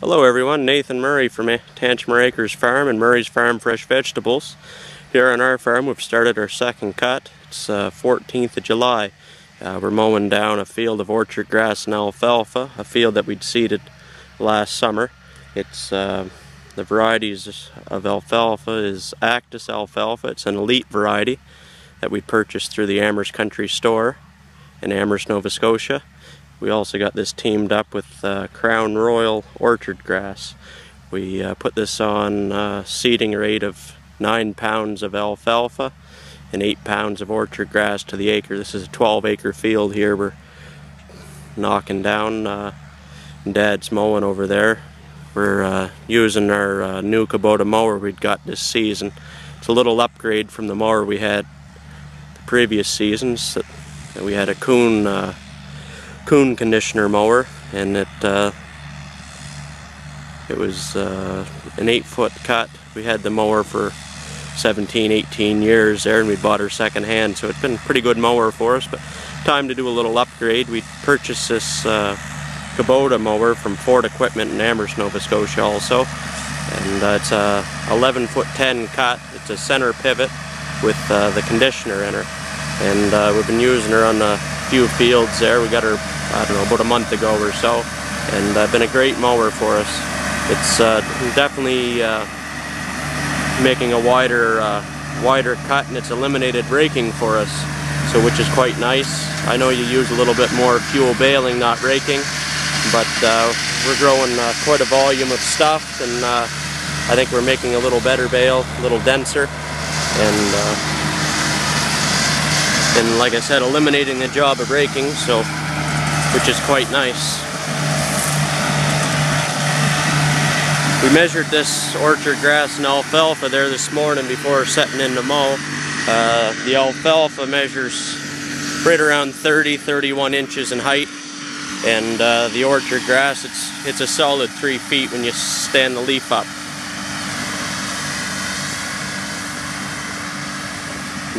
Hello everyone, Nathan Murray from Tanchmer Acres Farm and Murray's Farm Fresh Vegetables. Here on our farm we've started our second cut. It's uh, 14th of July. Uh, we're mowing down a field of orchard grass and alfalfa, a field that we'd seeded last summer. It's uh, the varieties of alfalfa is Actis alfalfa. It's an elite variety that we purchased through the Amherst Country Store in Amherst, Nova Scotia. We also got this teamed up with uh, Crown Royal Orchard Grass. We uh, put this on uh, seeding rate of 9 pounds of alfalfa and 8 pounds of orchard grass to the acre. This is a 12 acre field here we're knocking down. Uh, Dad's mowing over there. We're uh, using our uh, new Kubota mower we'd got this season. It's a little upgrade from the mower we had the previous seasons. We had a Kuhn Kuhn conditioner mower and it uh, it was uh, an eight foot cut. We had the mower for 17 18 years there and we bought her second hand so it's been a pretty good mower for us but time to do a little upgrade. We purchased this uh, Kubota mower from Ford Equipment in Amherst Nova Scotia also and uh, it's a 11 foot 10 cut. It's a center pivot with uh, the conditioner in her and uh, we've been using her on a few fields there. We got her I don't know, about a month ago or so. And uh, been a great mower for us. It's uh, definitely uh, making a wider, uh, wider cut and it's eliminated raking for us, so which is quite nice. I know you use a little bit more fuel baling, not raking, but uh, we're growing uh, quite a volume of stuff and I think we're making a little better bale, a little denser. And and like I said, eliminating the job of raking, so which is quite nice. We measured this orchard grass and alfalfa there this morning before setting in the mow. Uh, the alfalfa measures right around 30, 31 inches in height. And uh, the orchard grass, it's, it's a solid three feet when you stand the leaf up.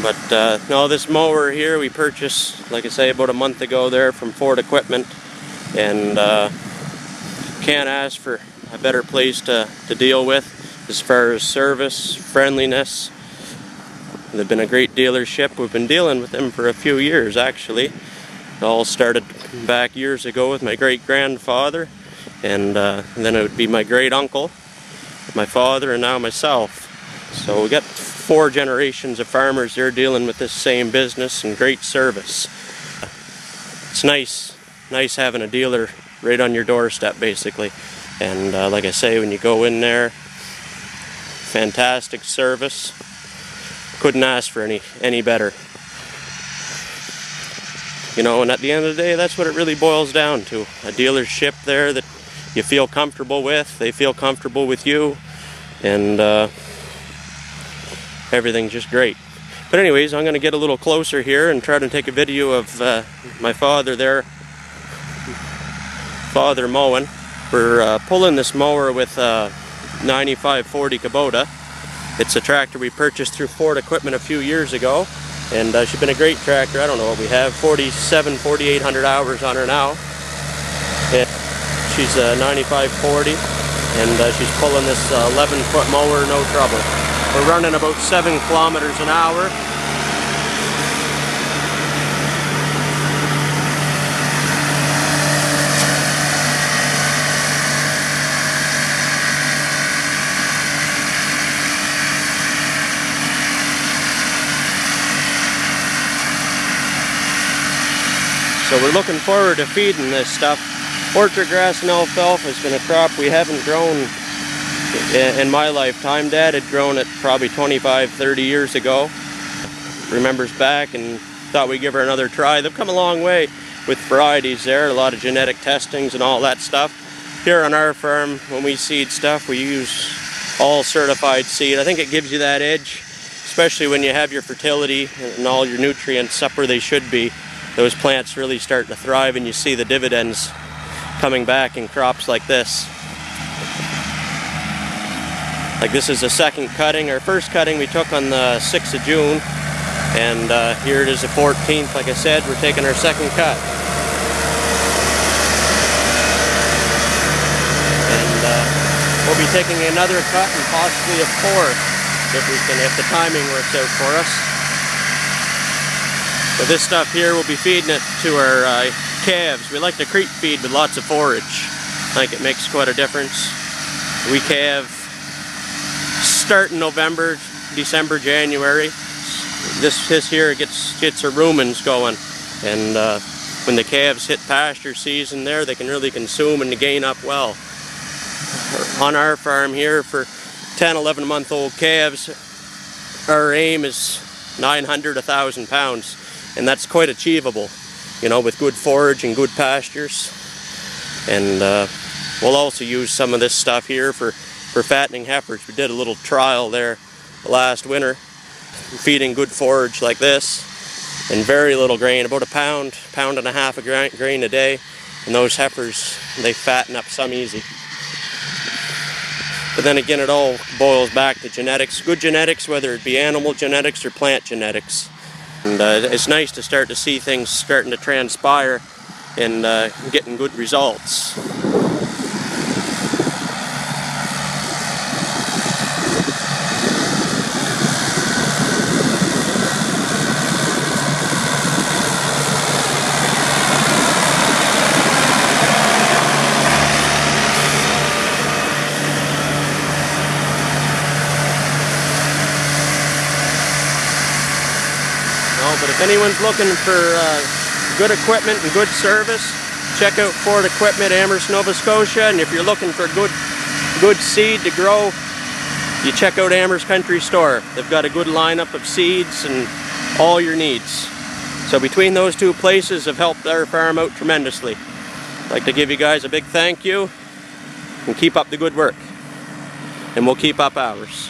But uh, no, this mower here we purchased, like I say, about a month ago there from Ford Equipment. And uh, can't ask for a better place to, to deal with as far as service, friendliness. They've been a great dealership. We've been dealing with them for a few years actually. It all started back years ago with my great grandfather and, uh, and then it would be my great uncle, my father, and now myself. So we got four generations of farmers they're dealing with this same business and great service. It's nice, nice having a dealer right on your doorstep basically. And uh, like I say, when you go in there, fantastic service. Couldn't ask for any, any better. You know, and at the end of the day, that's what it really boils down to. A dealership there that you feel comfortable with, they feel comfortable with you, and uh, everything's just great. But anyways, I'm going to get a little closer here and try to take a video of uh, my father there, father mowing. We're uh, pulling this mower with a 9540 Kubota. It's a tractor we purchased through Ford Equipment a few years ago. And uh, she's been a great tractor. I don't know what we have, 47, 4,800 hours on her now. And she's a 9540 and uh, she's pulling this 11 foot mower no trouble. We're running about 7 kilometers an hour. So we're looking forward to feeding this stuff. Orchard grass and alfalfa has been a crop we haven't grown in my lifetime. Dad had grown it probably 25, 30 years ago. Remembers back and thought we'd give her another try. They've come a long way with varieties there, a lot of genetic testings and all that stuff. Here on our farm, when we seed stuff, we use all certified seed. I think it gives you that edge, especially when you have your fertility and all your nutrients up where they should be. Those plants really start to thrive and you see the dividends coming back in crops like this. Like this is the second cutting. Our first cutting we took on the 6th of June. And uh, here it is the 14th. Like I said, we're taking our second cut. And uh, we'll be taking another cut and possibly a fourth if we can, if the timing works out for us. But this stuff here, we'll be feeding it to our uh, calves. We like to creep feed with lots of forage. I think it makes quite a difference. We calve start in November, December, January. This, this here gets, gets our rumens going. And uh, when the calves hit pasture season there, they can really consume and gain up well. On our farm here for 10, 11 month old calves, our aim is 900, 1,000 pounds. And that's quite achievable, you know, with good forage and good pastures. And uh, we'll also use some of this stuff here for, for fattening heifers. We did a little trial there last winter, feeding good forage like this and very little grain, about a pound, pound and a half of grain a day. And those heifers, they fatten up some easy. But then again, it all boils back to genetics. Good genetics, whether it be animal genetics or plant genetics. And uh, it's nice to start to see things starting to transpire and uh, getting good results. But if anyone's looking for uh, good equipment and good service, check out Ford Equipment, Amherst, Nova Scotia. And if you're looking for good, good seed to grow, you check out Amherst Country Store. They've got a good lineup of seeds and all your needs. So between those two places have helped our farm out tremendously. I'd like to give you guys a big thank you and keep up the good work. And we'll keep up ours.